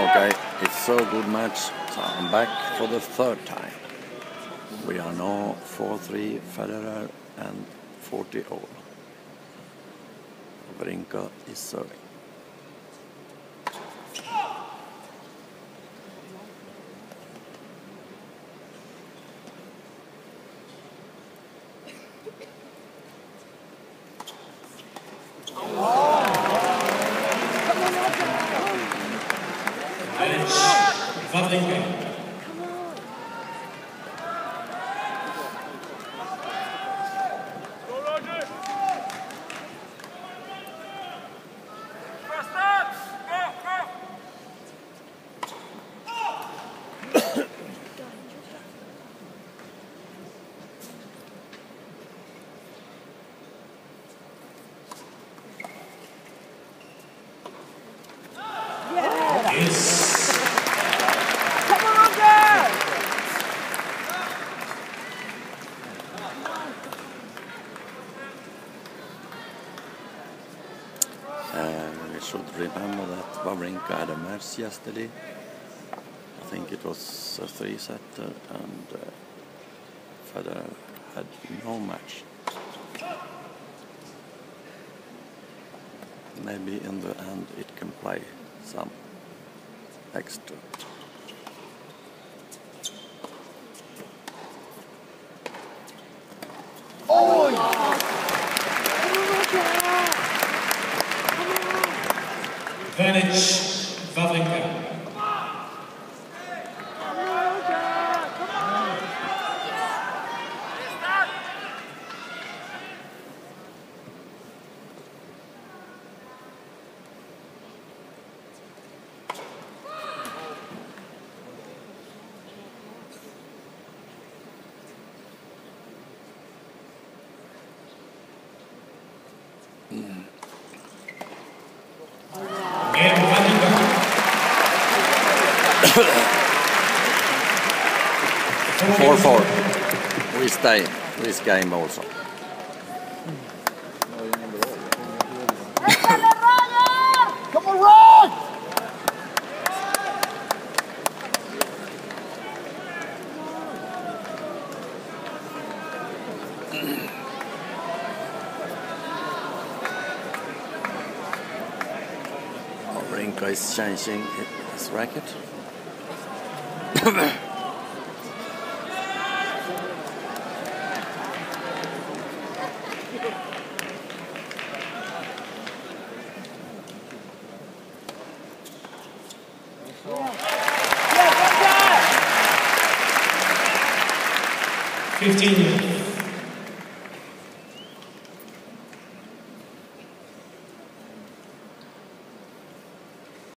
Okay, it's so good match, so I'm back for the third time. We are now 4-3 Federer and 40 all. Wawrinka is serving. Wawrinka. Uh, we should remember that Wawrinka had a match yesterday. I think it was a three-setter and uh, Federer had no match. Maybe in the end it can play some extra. Oj! Come on, Roger! Vanic. Wawrinka. Come on, Roger! Come on! Again, Wawrinka. Four four. We stay this game also. Come on, Rod! Wawrinka is changing his racket. Fifteen.